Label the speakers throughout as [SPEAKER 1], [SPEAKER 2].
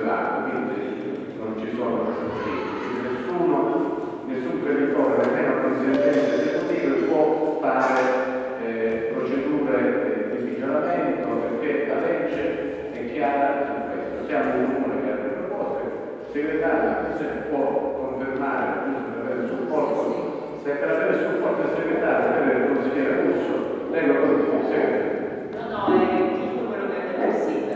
[SPEAKER 1] tutelato, quindi non ci sono soggetti, nessuno, nessun creditore, nemmeno il presidente esecutivo può fare eh, procedure eh, di miglioramento perché la legge è chiara su questo. Siamo in comune che ha delle proposte, il segretario se può confermare appunto per avere supporto, se per avere supporto il segretario deve avere il consigliere russo, lei lo consigliere.
[SPEAKER 2] No, no, è giusto quello che ha detto, sì.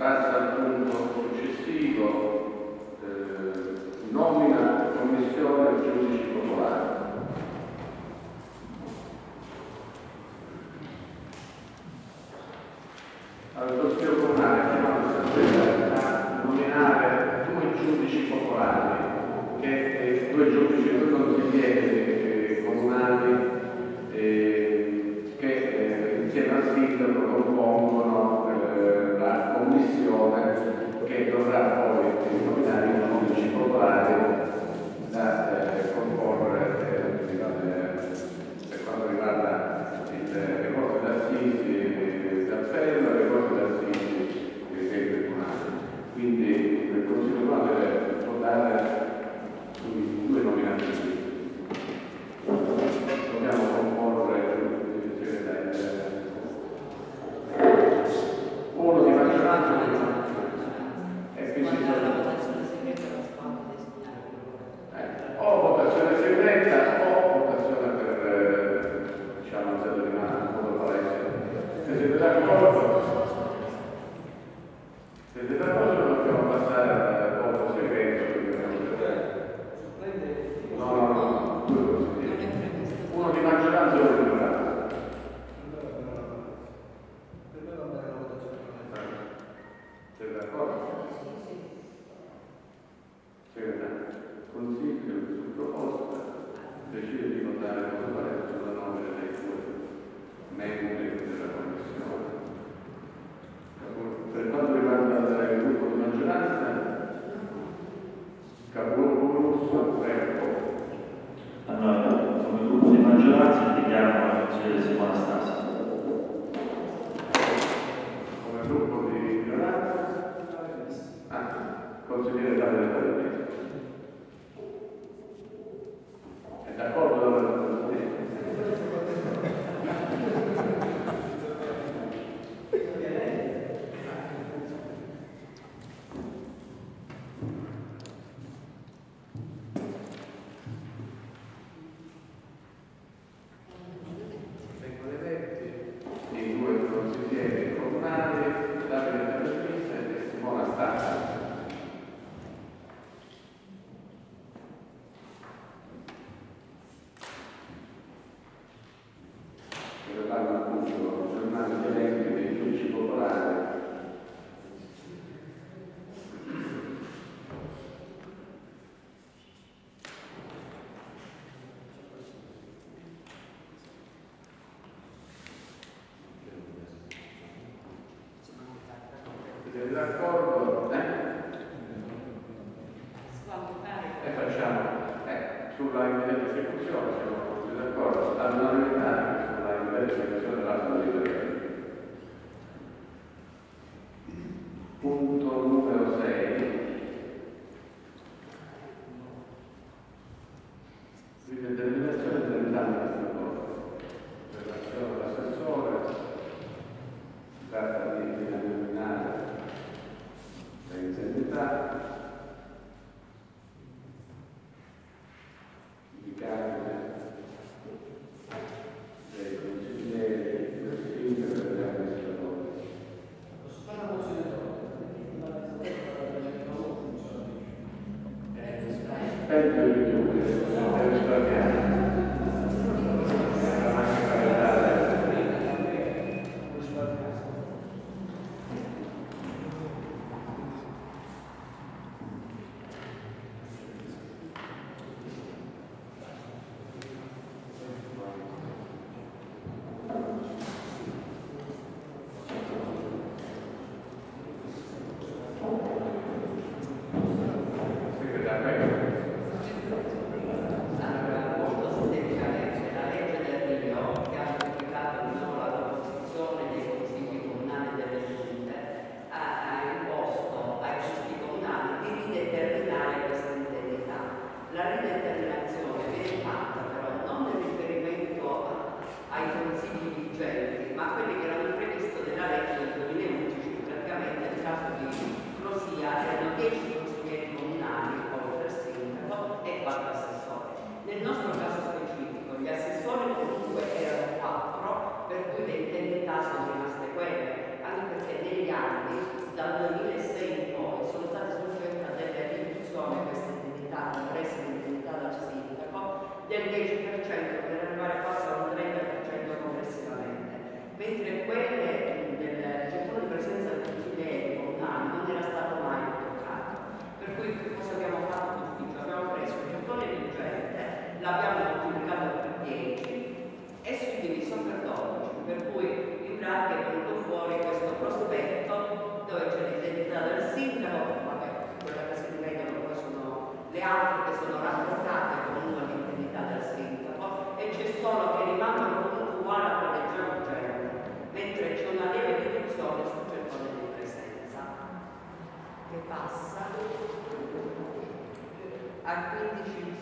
[SPEAKER 1] passa al punto successivo, eh, nomina commissione giudici popolari. Al Consiglio Comunale chiamato a nominare due giudici popolari, che, eh, due giudici, due consiglieri eh, comunali eh, che eh, insieme al sindaco Okay, parla appunto Giovanni Gelenti dei giudici popolari
[SPEAKER 2] Si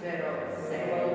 [SPEAKER 3] 0, 0.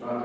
[SPEAKER 3] Sono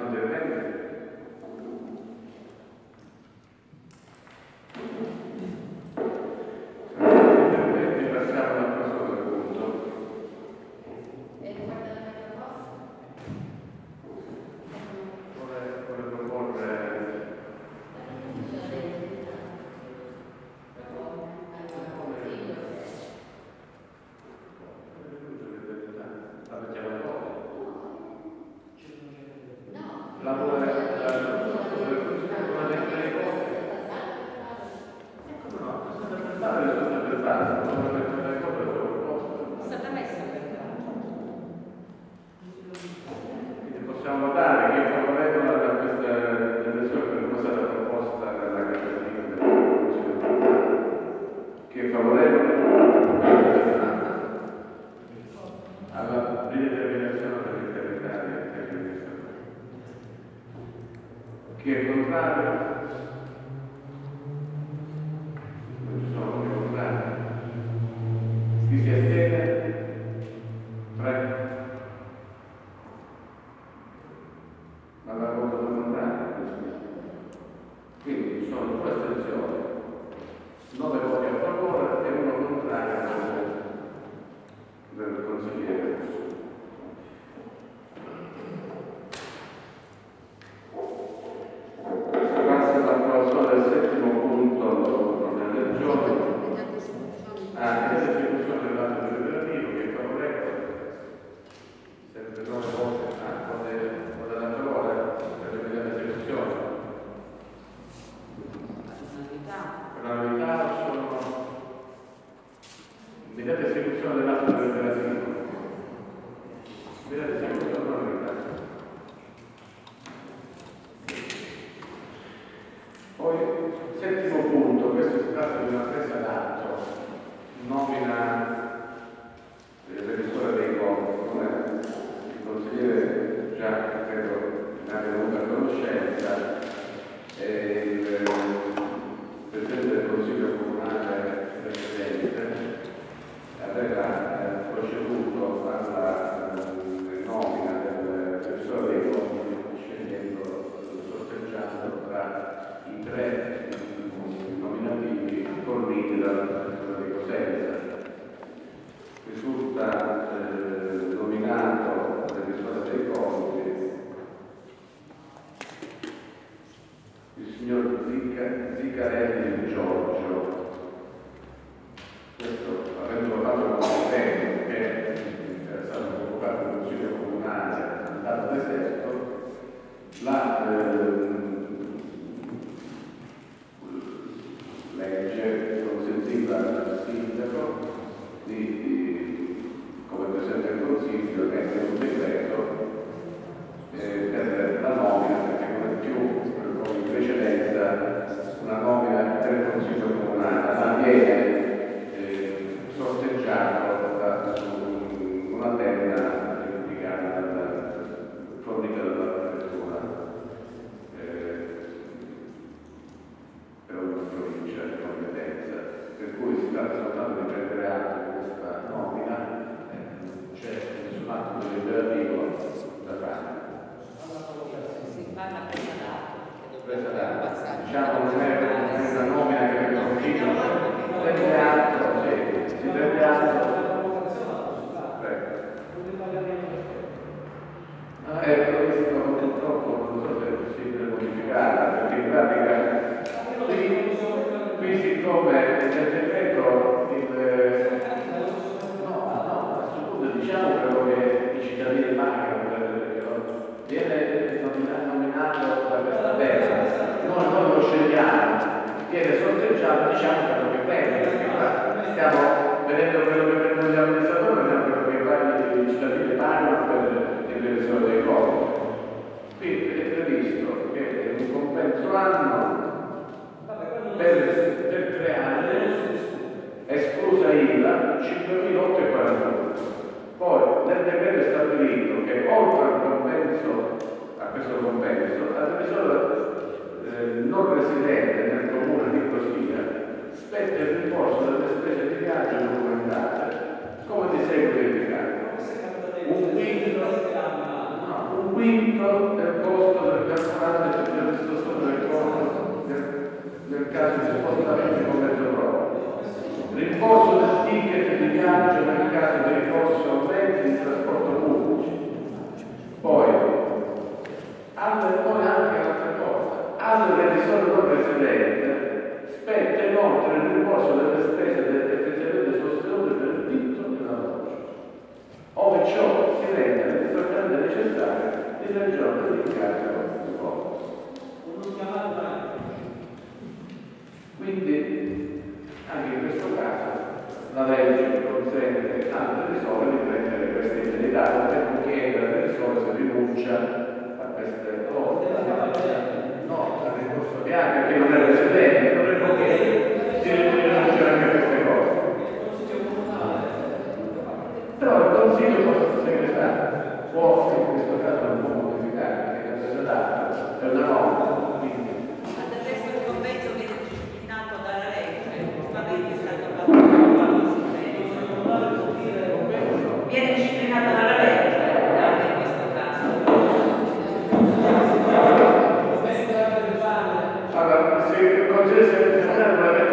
[SPEAKER 1] Gracias.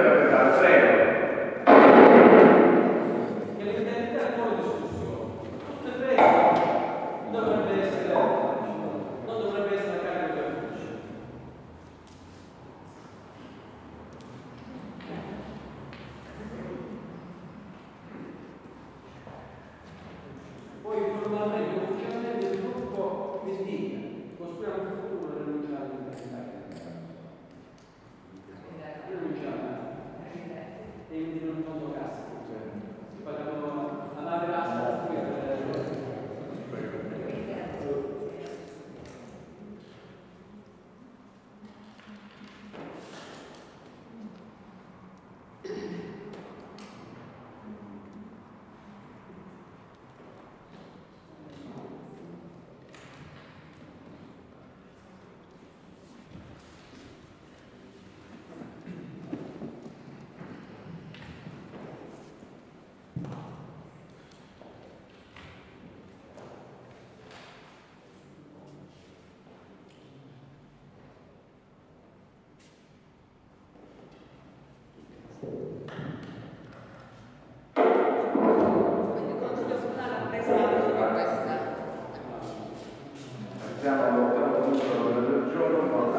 [SPEAKER 1] Siamo all'ottavo punto del giorno con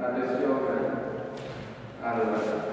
[SPEAKER 4] l'adesione alla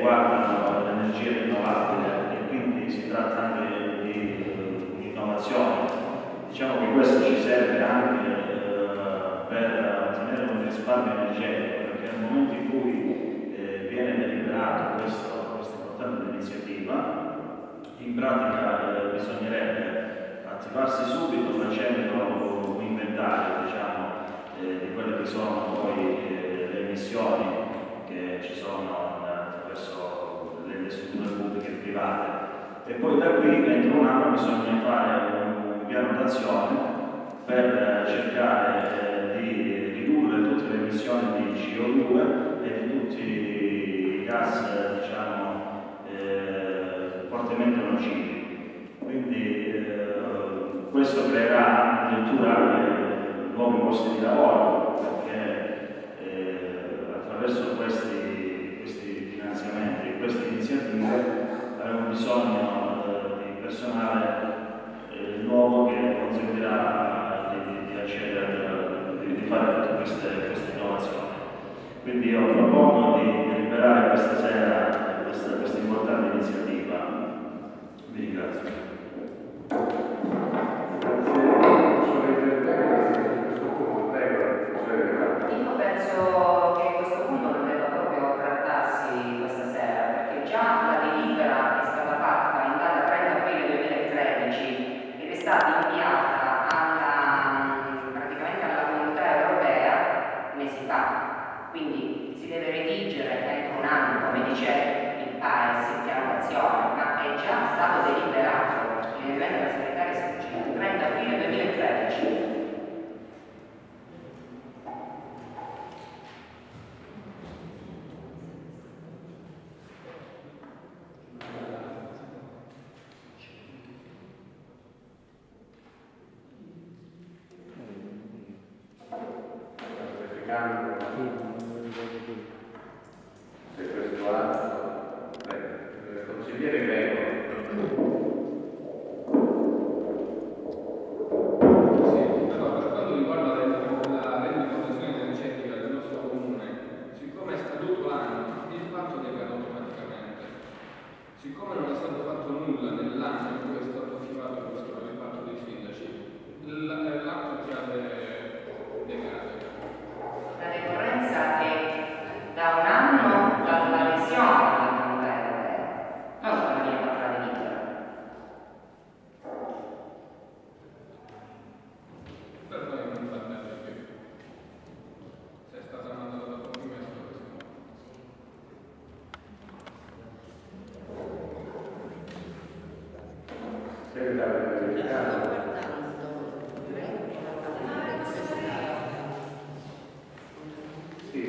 [SPEAKER 4] riguardano l'energia rinnovabile e quindi si tratta anche di eh, innovazione. Diciamo che questo ci serve anche eh, per ottenere un risparmio energetico perché nel momento in cui eh, viene deliberato questo- questa importante iniziativa in pratica bisognerebbe attivarsi subito facendo un inventario diciamo, di quelle che sono poi le emissioni che ci sono eh, attraverso le, strutture pubbliche e private e poi da qui entro un anno bisogna fare un, piano d'azione per eh, cercare eh, di ridurre tutte le emissioni di CO2 e di tutti i gas eh, diciamo, eh, fortemente nocivi. Quindi eh, questo creerà addirittura anche nuovi posti di lavoro perché queste iniziative avremo bisogno eh, di personale eh, nuovo che consentirà di, di- di accedere, di, di fare tutte queste, queste innovazioni. Quindi io propongo di deliberare questa sera questa, questa importante iniziativa. Vi ringrazio.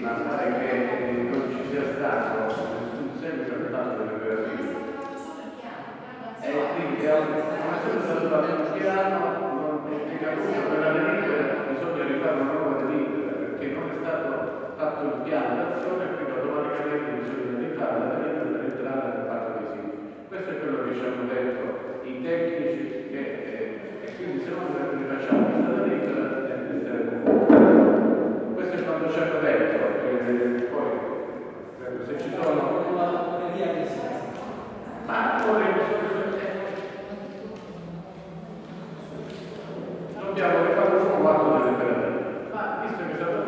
[SPEAKER 5] Ma
[SPEAKER 1] pare che non ci sia stato nessun al fatto delle operazioni. E quindi è un- non essendo stato fatto un piano, non implica tutto per la delibera, bisogna rifare una nuova delibera, perché non è stato fatto il piano d'azione, quindi automaticamente bisogna rifare la delibera per entrare nel patto dei sindaci. Questo è quello che ci hanno detto i tecnici, che, eh, e quindi se non rifacciamo questa delibera, è il Ministero del Comunicazione. Questo è quanto ci hanno detto, e poi se ci sono... Ma ora dobbiamo rifare un atto delle operazioni. Ma visto che è stato